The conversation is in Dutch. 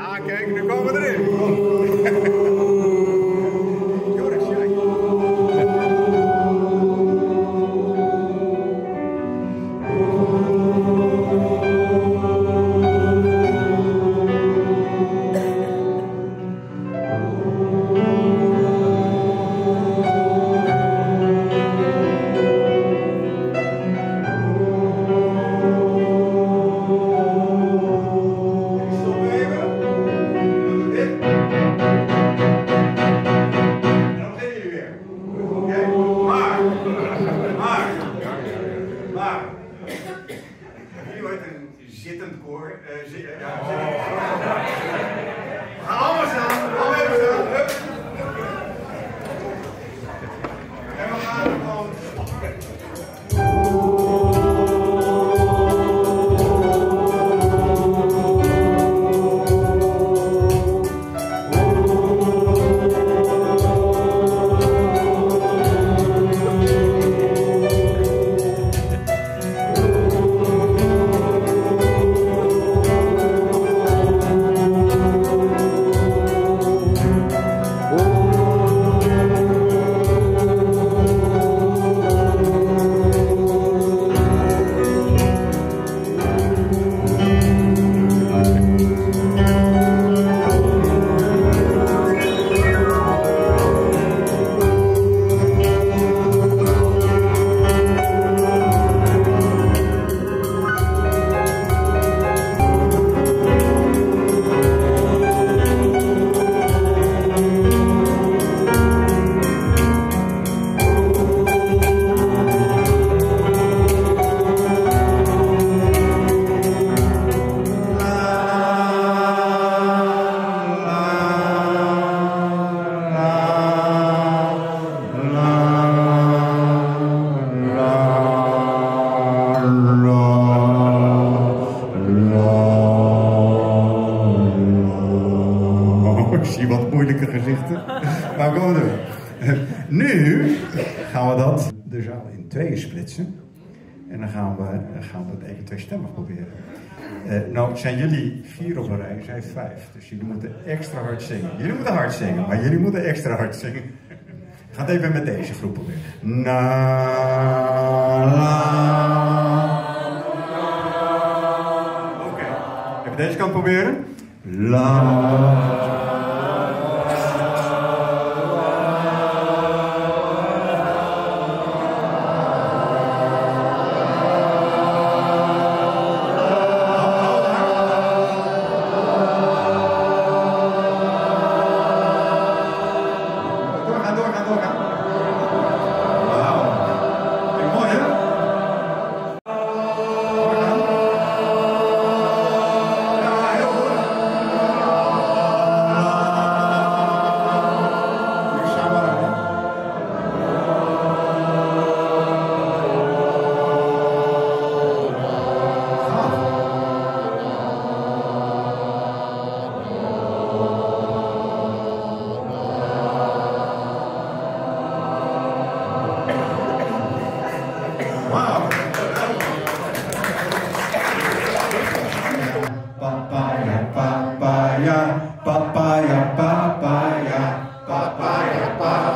Ja, kijk, nu komen we erin. Nu gaan we dat de zaal in tweeën splitsen. En dan gaan we, gaan we het even tweestemmig proberen. Eh, nou, zijn jullie vier op een rij, zij vijf. Dus jullie moeten extra hard zingen. Jullie moeten hard zingen, maar jullie moeten extra hard zingen. Ik ga het even met deze groep proberen. Na, la. Oké, even deze kant proberen. La. Wauw. Papaya, papaya, papaya, papaya, papaya, papaya,